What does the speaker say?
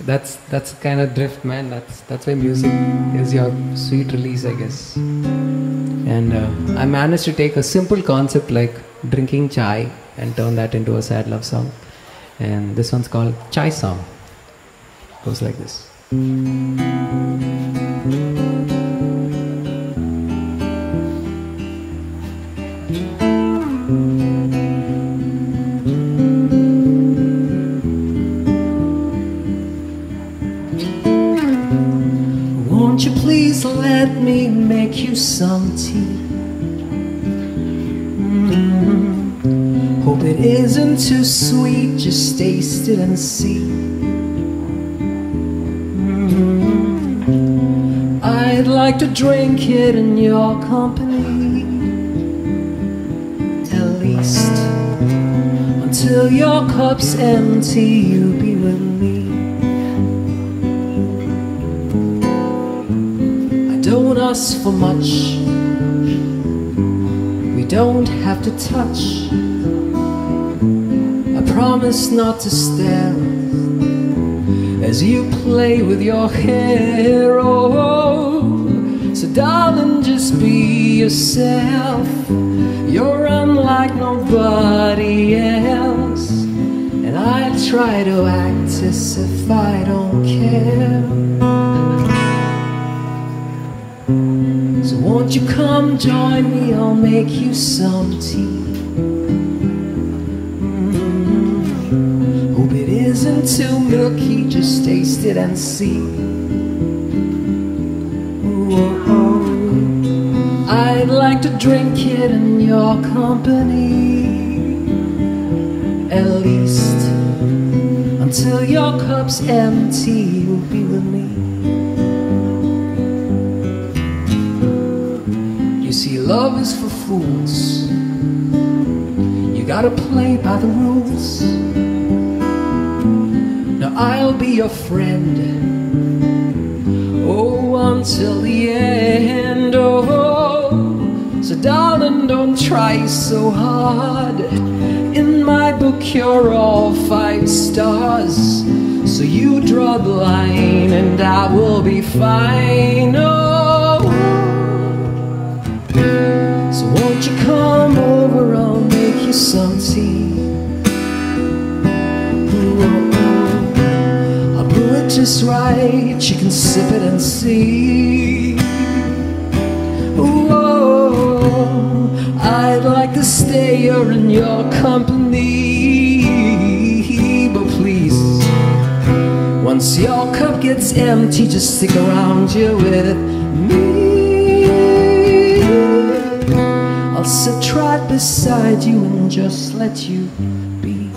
that's that's kind of drift, man. That's that's why music is your sweet release, I guess. And uh, I managed to take a simple concept like drinking chai and turn that into a sad love song. And this one's called Chai Song. Goes like this. Won't you please let me make you some tea? Mm. Hope it isn't too sweet, just taste it and see. Mm. I'd like to drink it in your company, at least until your cup's empty. You be with me. Don't for much. We don't have to touch. I promise not to stare as you play with your hair. Oh, so darling, just be yourself. You're unlike nobody else, and I try to act as if I don't care. So won't you come join me? I'll make you some tea. Mm. Hope it isn't too milky, just taste it and see. I'd like to drink it in your company, at least until your cup's empty. You'll be with me. Love is for fools. You gotta play by the rules. Now I'll be your friend. Oh, until the end. Oh, so darling, don't try so hard. In my book, you're all five stars. So you draw the line, and I will be fine. Oh. Oh, oh. I'll brew it just right, you can sip it and see. I'd like to stay here in your company. But please, once your cup gets empty Just stick around here with me. I'll sit beside you and just let you be.